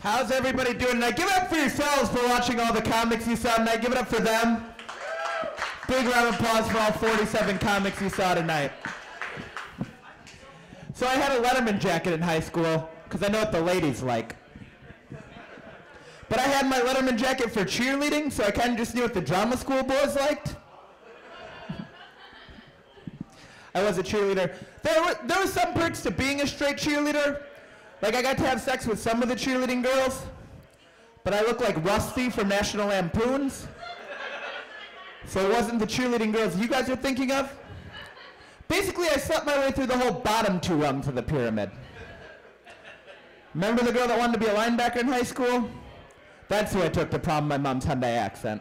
How's everybody doing tonight? Give it up for yourselves for watching all the comics you saw tonight. Give it up for them. Big round of applause for all 47 comics you saw tonight. So I had a Letterman jacket in high school because I know what the ladies like. But I had my Letterman jacket for cheerleading, so I kind of just knew what the drama school boys liked. I was a cheerleader. There were, there were some perks to being a straight cheerleader. Like I got to have sex with some of the cheerleading girls, but I look like Rusty from National Lampoons. So it wasn't the cheerleading girls you guys are thinking of. Basically, I slept my way through the whole bottom two rungs of the pyramid. Remember the girl that wanted to be a linebacker in high school? That's who I took to prom my mom's Hyundai accent.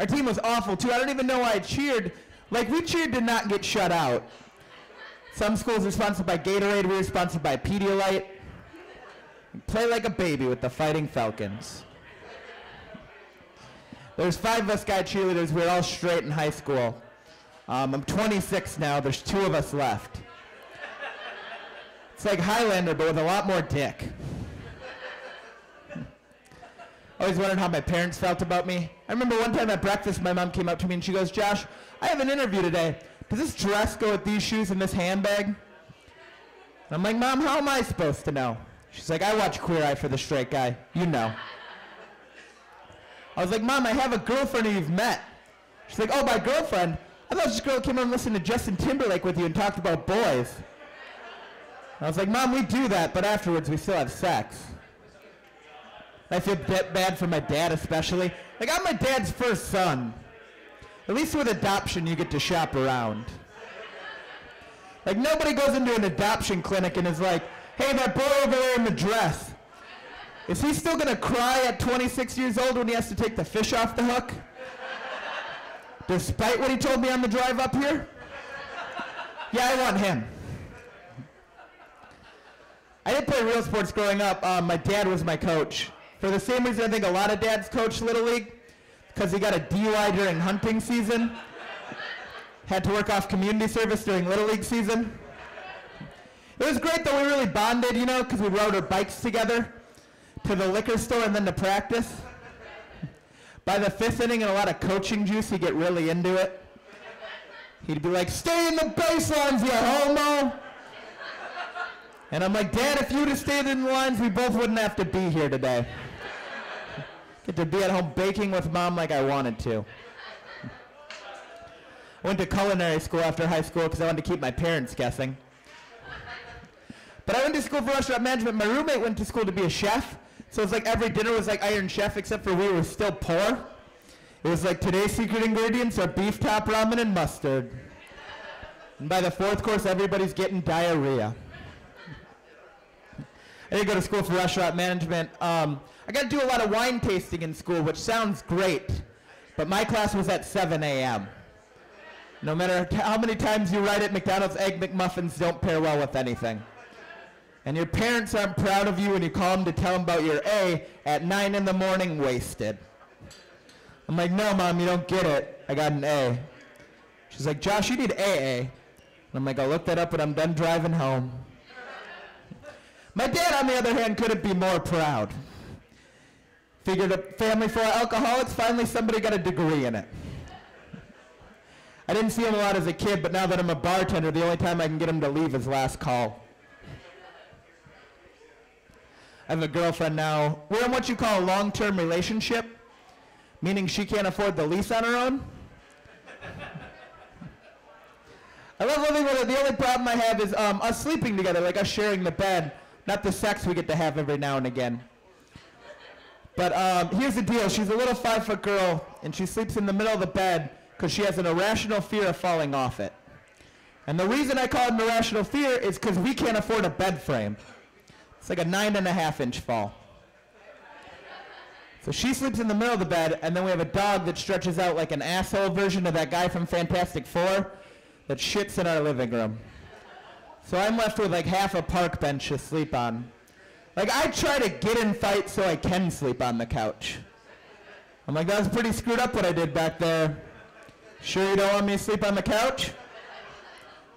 Our team was awful too. I don't even know why I cheered. Like we cheered to not get shut out. Some schools are sponsored by Gatorade. We were sponsored by Pedialyte. Play like a baby with the Fighting Falcons. There's five of us guy cheerleaders. We are all straight in high school. Um, I'm 26 now. There's two of us left. It's like Highlander, but with a lot more dick. Always wondered how my parents felt about me. I remember one time at breakfast, my mom came up to me and she goes, Josh, I have an interview today. Does this dress go with these shoes and this handbag? And I'm like, Mom, how am I supposed to know? She's like, I watch Queer Eye for the Straight Guy. You know. I was like, Mom, I have a girlfriend you've met. She's like, Oh, my girlfriend? I thought this girl came and listened to Justin Timberlake with you and talked about boys. I was like, Mom, we do that, but afterwards we still have sex. I feel bad for my dad, especially. Like, I'm my dad's first son. At least with adoption, you get to shop around. Like, nobody goes into an adoption clinic and is like, hey, that boy over there in the dress, is he still going to cry at 26 years old when he has to take the fish off the hook? Despite what he told me on the drive up here? Yeah, I want him. I didn't play real sports growing up. Um, my dad was my coach. For the same reason I think a lot of dads coach Little League, because he got a DUI during hunting season. Had to work off community service during Little League season. It was great though, we really bonded, you know, because we rode our bikes together to the liquor store and then to practice. By the fifth inning and a lot of coaching juice, he'd get really into it. He'd be like, stay in the baselines, you homo! And I'm like, Dad, if you'd have stayed in the lines, we both wouldn't have to be here today. Get to be at home baking with mom like I wanted to. I went to culinary school after high school because I wanted to keep my parents guessing. But I went to school for restaurant management. My roommate went to school to be a chef. So it's like every dinner was like Iron Chef, except for we were still poor. It was like today's secret ingredients are beef top ramen and mustard. And by the fourth course, everybody's getting diarrhea. I didn't go to school for restaurant management. Um, I got to do a lot of wine tasting in school, which sounds great, but my class was at 7 a.m. No matter how many times you write it, McDonald's Egg McMuffins don't pair well with anything. And your parents aren't proud of you when you call them to tell them about your A at 9 in the morning wasted. I'm like, no, Mom, you don't get it. I got an A. She's like, Josh, you need AA. And I'm like, I'll look that up when I'm done driving home. My dad, on the other hand, couldn't be more proud. Figured a family of alcoholics, finally somebody got a degree in it. I didn't see him a lot as a kid, but now that I'm a bartender, the only time I can get him to leave is last call. I have a girlfriend now. We're in what you call a long-term relationship, meaning she can't afford the lease on her own. I love living with her. The only problem I have is um, us sleeping together, like us sharing the bed, not the sex we get to have every now and again. But um, here's the deal. She's a little five-foot girl, and she sleeps in the middle of the bed because she has an irrational fear of falling off it. And the reason I call it an irrational fear is because we can't afford a bed frame. It's like a nine and a half inch fall. So she sleeps in the middle of the bed, and then we have a dog that stretches out like an asshole version of that guy from Fantastic Four that shits in our living room. So I'm left with like half a park bench to sleep on. Like I try to get in fights so I can sleep on the couch. I'm like, that was pretty screwed up what I did back there. Sure you don't want me to sleep on the couch?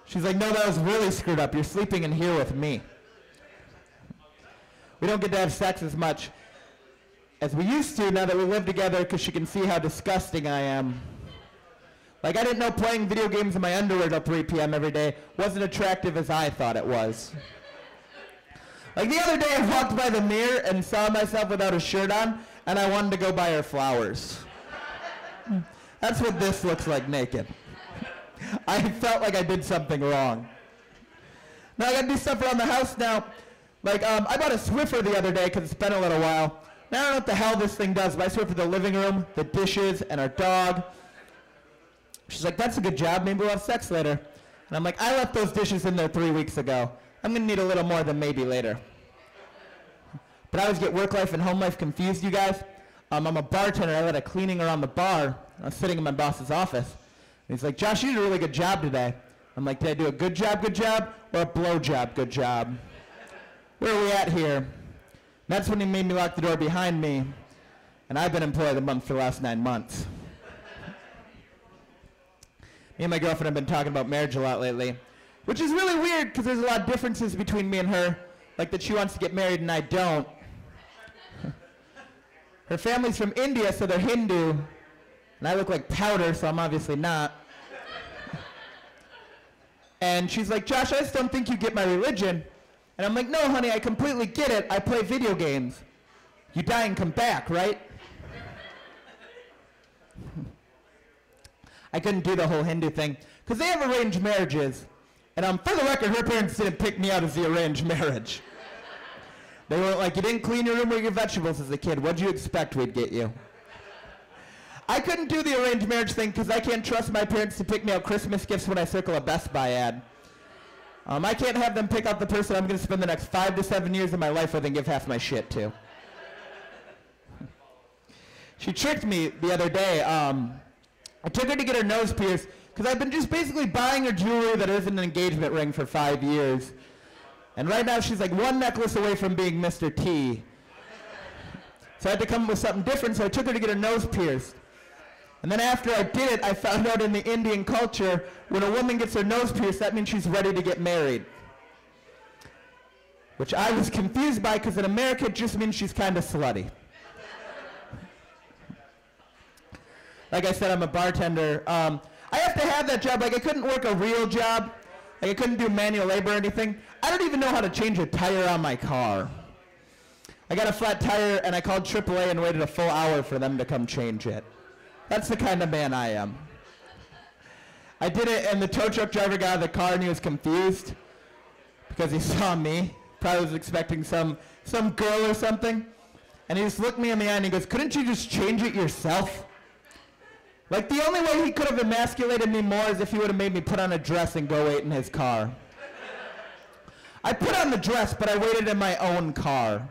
She's like, no, that was really screwed up. You're sleeping in here with me. We don't get to have sex as much as we used to now that we live together because she can see how disgusting I am. Like, I didn't know playing video games in my underwear till 3 p.m. every day wasn't attractive as I thought it was. Like, the other day I walked by the mirror and saw myself without a shirt on, and I wanted to go buy her flowers. That's what this looks like naked. I felt like I did something wrong. Now I gotta do stuff around the house now. Like, um, I bought a Swiffer the other day because it's been a little while. Now I don't know what the hell this thing does, but I Swiffer the living room, the dishes, and our dog. She's like, that's a good job. Maybe we'll have sex later. And I'm like, I left those dishes in there three weeks ago. I'm going to need a little more than maybe later. But I always get work life and home life confused, you guys. Um, I'm a bartender. I led a cleaning around the bar. I was sitting in my boss's office. And he's like, Josh, you did a really good job today. I'm like, did I do a good job, good job, or a blow job, good job? Where are we at here? And that's when he made me lock the door behind me. And I've been employed a month for the last nine months. Me and my girlfriend have been talking about marriage a lot lately, which is really weird because there's a lot of differences between me and her, like that she wants to get married and I don't. Her family's from India, so they're Hindu. And I look like powder, so I'm obviously not. And she's like, Josh, I just don't think you get my religion. And I'm like, no, honey, I completely get it. I play video games. You die and come back, right? I couldn't do the whole Hindu thing because they have arranged marriages. And um, for the record, her parents didn't pick me out as the arranged marriage. They weren't like, you didn't clean your room or your vegetables as a kid. What'd you expect we'd get you? I couldn't do the arranged marriage thing because I can't trust my parents to pick me out Christmas gifts when I circle a Best Buy ad. Um, I can't have them pick out the person I'm going to spend the next five to seven years of my life with and give half my shit to. she tricked me the other day. Um, I took her to get her nose pierced because I've been just basically buying her jewelry that isn't an engagement ring for five years. And right now she's like one necklace away from being Mr. T. So I had to come up with something different, so I took her to get her nose pierced. And then after I did it, I found out in the Indian culture, when a woman gets her nose pierced, that means she's ready to get married. Which I was confused by because in America it just means she's kind of slutty. like I said, I'm a bartender. Um, I have to have that job. Like I couldn't work a real job. Like I couldn't do manual labor or anything. I don't even know how to change a tire on my car. I got a flat tire and I called AAA and waited a full hour for them to come change it. That's the kind of man I am. I did it and the tow truck driver got out of the car and he was confused because he saw me. Probably was expecting some some girl or something. And he just looked me in the eye and he goes, couldn't you just change it yourself? Like the only way he could have emasculated me more is if he would have made me put on a dress and go wait in his car. I put on the dress, but I waited in my own car.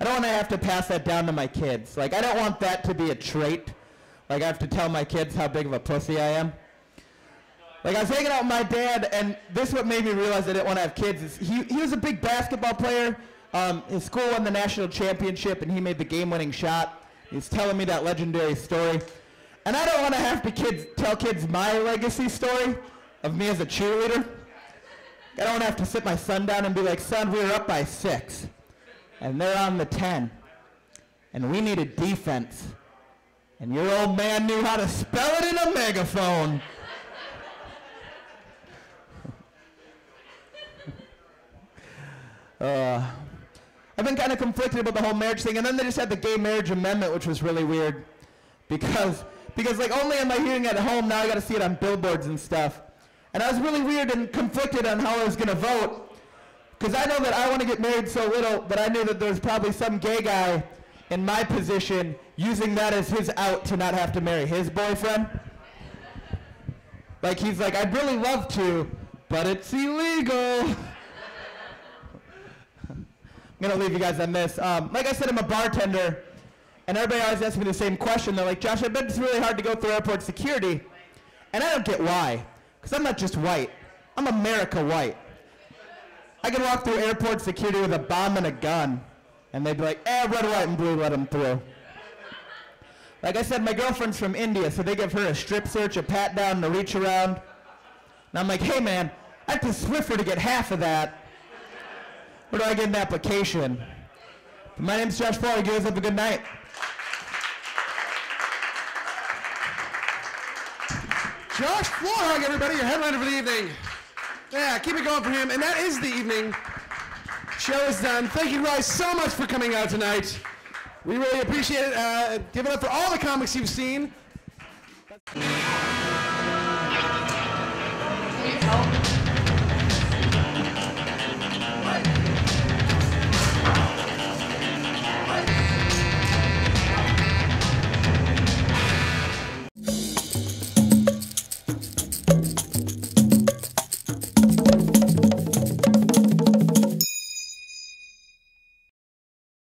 I don't want to have to pass that down to my kids. Like I don't want that to be a trait. Like I have to tell my kids how big of a pussy I am. Like I was hanging out with my dad, and this is what made me realize I didn't want to have kids. Is he, he was a big basketball player. Um, his school won the national championship, and he made the game-winning shot. He's telling me that legendary story. And I don't want to have to kids, tell kids my legacy story of me as a cheerleader. I don't want to have to sit my son down and be like, son, we were up by six. And they're on the 10. And we need a defense. And your old man knew how to spell it in a megaphone. uh, I've been kind of conflicted about the whole marriage thing, and then they just had the gay marriage amendment, which was really weird, because because like only am I hearing it at home now, I got to see it on billboards and stuff, and I was really weird and conflicted on how I was gonna vote, because I know that I want to get married so little that I knew that there's probably some gay guy in my position using that as his out to not have to marry his boyfriend. Like he's like, I'd really love to, but it's illegal. I'm gonna leave you guys on this. Um, like I said, I'm a bartender, and everybody always asks me the same question. They're like, Josh, I bet it's really hard to go through airport security, and I don't get why. Because I'm not just white. I'm America white. I can walk through airport security with a bomb and a gun, and they'd be like, eh, red, white, and blue, let them through. Like I said, my girlfriend's from India, so they give her a strip search, a pat down, and a reach around. And I'm like, hey man, I have to Swiffer to get half of that. Where do I get an application? My name's Josh Paul. You guys have a good night. Josh Floorhug, everybody, your headliner for the evening. Yeah, keep it going for him. And that is the evening. Show is done. Thank you guys so much for coming out tonight. We really appreciate it. Uh, give it up for all the comics you've seen.